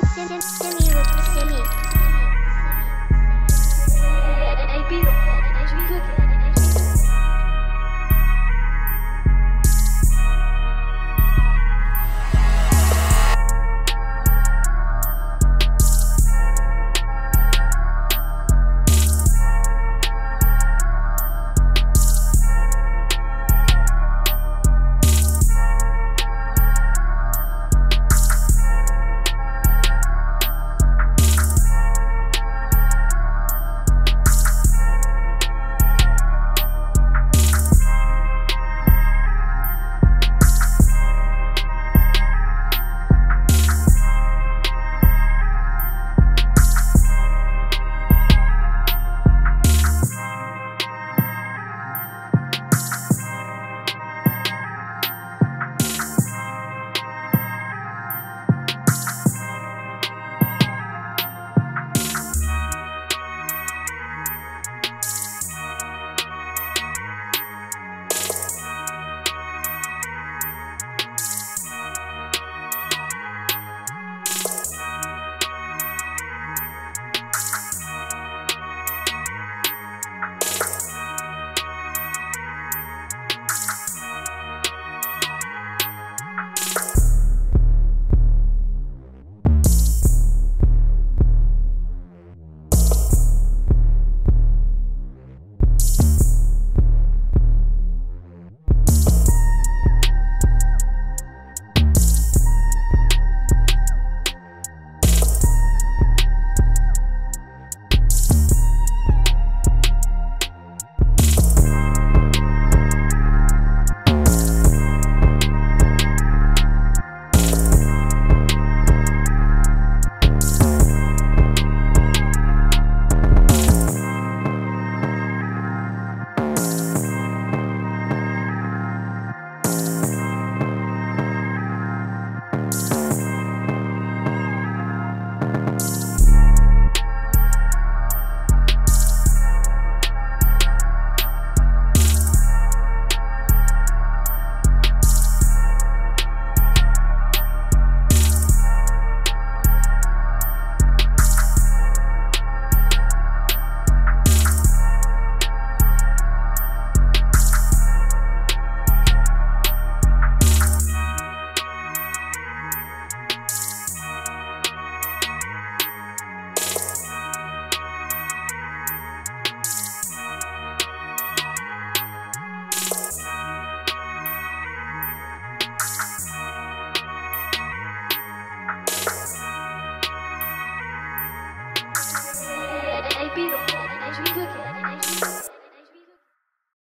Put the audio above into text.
Sim, Simi with Simi. beautiful and you look it and you look it.